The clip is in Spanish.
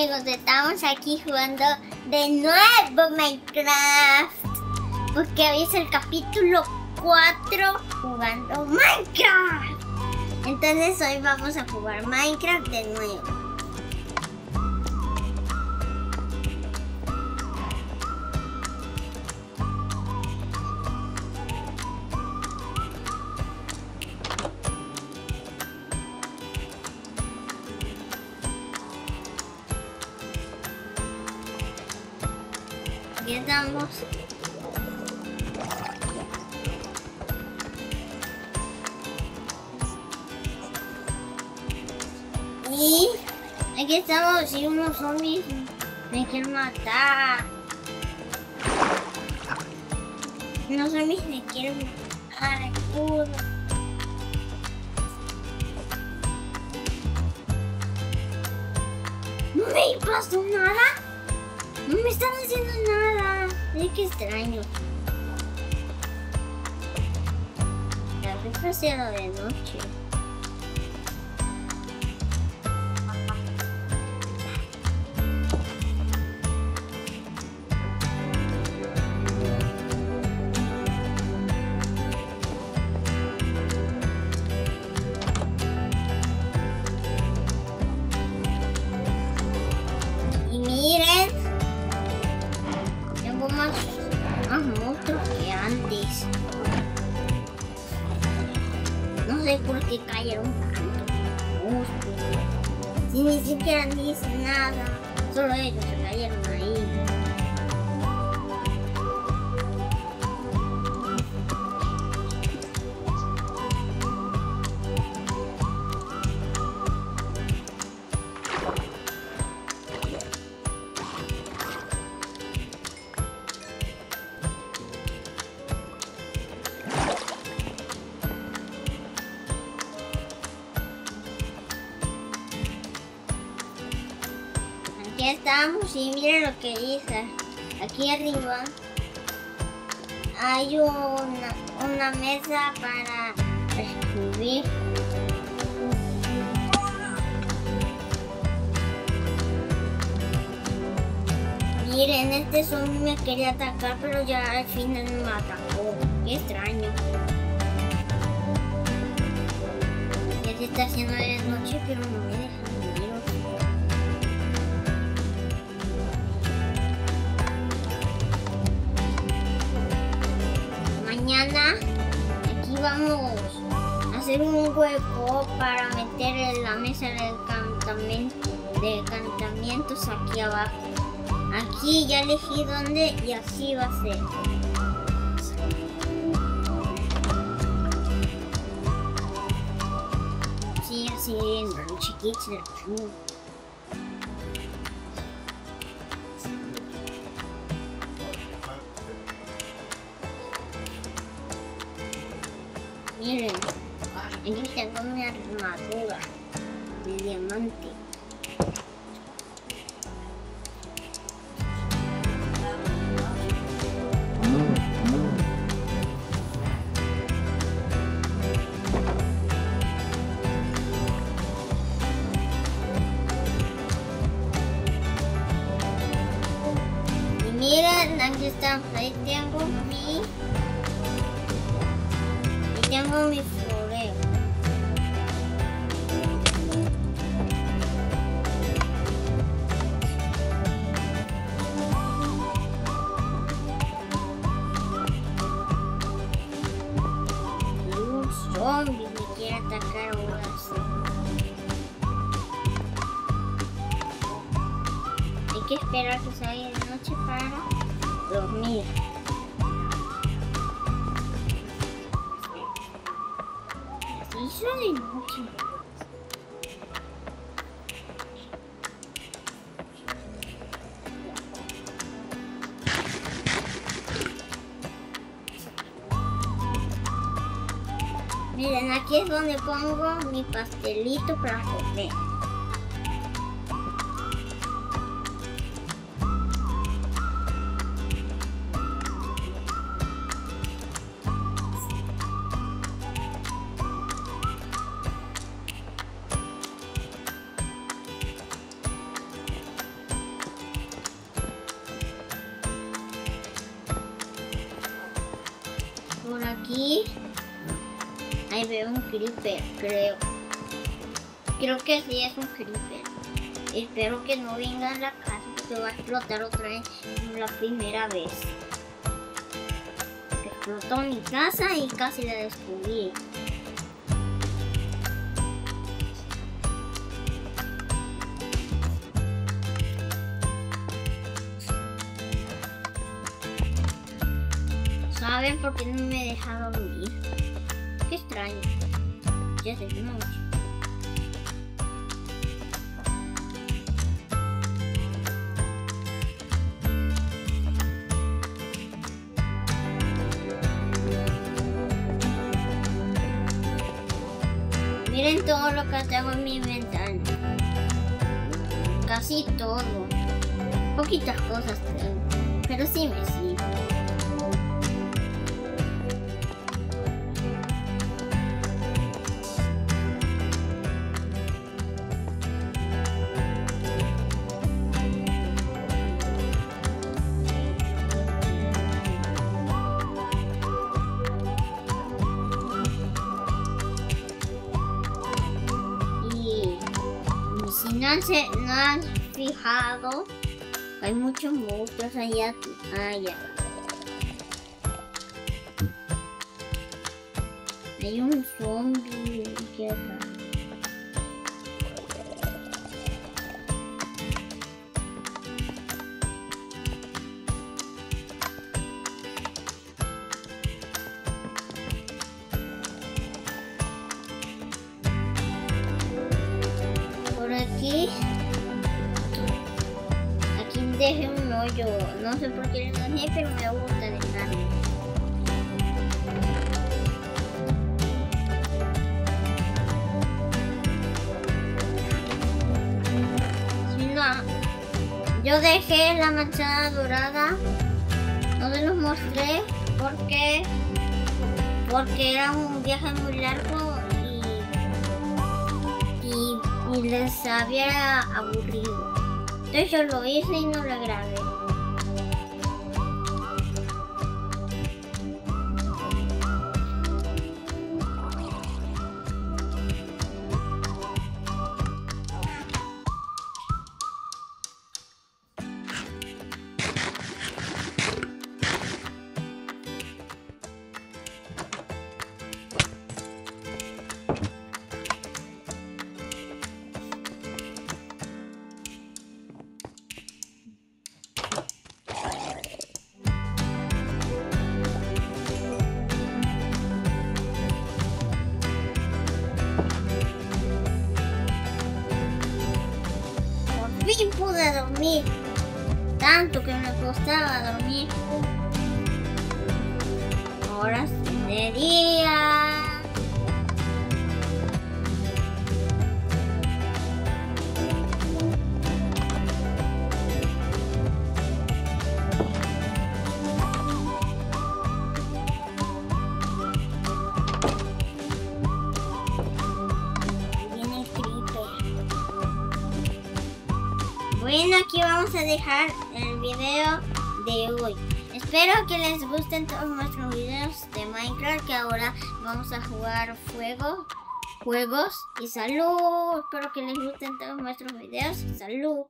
Amigos, estamos aquí jugando de nuevo Minecraft. Porque hoy es el capítulo 4 jugando Minecraft. Entonces hoy vamos a jugar Minecraft de nuevo. Y aquí estamos y unos zombies me quieren matar. Unos zombies me quieren matar. No me pasó nada. No me están haciendo nada. Mira qué extraño. La vez pasado de noche. Más, más monstruos que antes. No sé por qué cayeron tantos monstruos. Si ni siquiera dicen nada, solo ellos se cayeron Aquí estamos y miren lo que dice. Aquí arriba hay una, una mesa para escribir. Miren, este zombie me quería atacar, pero ya al final me atacó. Qué extraño. Ya se está haciendo de noche, pero no me deja Aquí vamos a hacer un hueco para meter la mesa de encantamiento, de encantamientos aquí abajo. Aquí ya elegí dónde y así va a ser. Sí, así en chiquitos. Tengo mi armadura de diamante. Aquí está, ahí tengo mi... Y tengo mi Esperar que salga de noche para dormir. Se hizo de noche. Miren, aquí es donde pongo mi pastelito para comer. aquí. Ahí veo un creeper, creo. Creo que sí es un creeper. Espero que no venga a la casa porque va a explotar otra vez la primera vez. Explotó mi casa y casi la descubrí. ¿Saben por qué no me deja dormir? Qué extraño. Ya es de noche. Miren todo lo que tengo en mi inventario. Casi todo. Poquitas cosas tengo. Pero sí me sirve. No han fijado, hay muchos monstruos allá. allá. Hay un zombie acá. Hoyo. No sé por qué lo dejé, pero me gusta dejarlo. Si no, yo dejé la manzana dorada. No se los mostré porque porque era un viaje muy largo y, y les había aburrido. Entonces yo lo hice y no lo grabé. Tanto que me costaba dormir. Ahora sí de día. Bueno, aquí vamos a dejar el video de hoy. Espero que les gusten todos nuestros videos de Minecraft, que ahora vamos a jugar fuego, juegos y salud. Espero que les gusten todos nuestros videos. Salud.